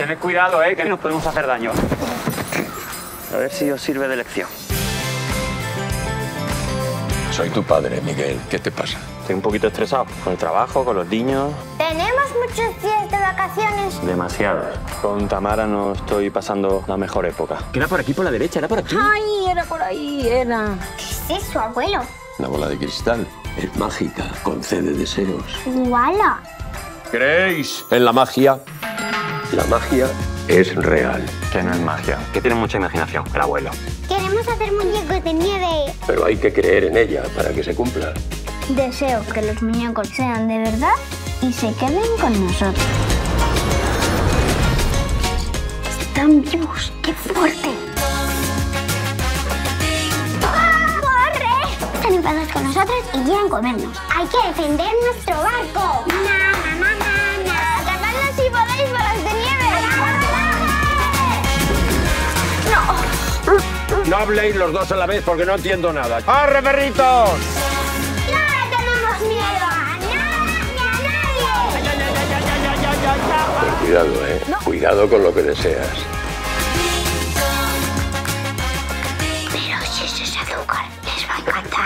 Tened cuidado, ¿eh? Que nos podemos hacer daño. A ver si os sirve de lección. Soy tu padre, Miguel. ¿Qué te pasa? Estoy un poquito estresado con el trabajo, con los niños. ¿Tenemos muchos días de vacaciones? Demasiado. Con Tamara no estoy pasando la mejor época. Era por aquí, por la derecha, era por aquí. Ay, era por ahí, era. ¿Qué es eso, abuelo? La bola de cristal es mágica, concede deseos. ¡Wala! ¿Creéis en la magia? La magia es real, Que no es magia. Que tiene mucha imaginación, el abuelo. Queremos hacer muñecos de nieve. pero hay que creer en ella para que se cumpla. Deseo que los muñecos sean de verdad y se queden con nosotros. Están vivos, qué fuerte. ¡Corre! Están enfadados con nosotros y quieren comernos. Hay que defender nuestro barco. Na, No habléis los dos a la vez porque no entiendo nada. ¡Arre, perritos! ¡No le tenemos miedo a nadie! Ten cuidado, ¿eh? Cuidado con lo que deseas. Pero si eso es azúcar, les va a encantar.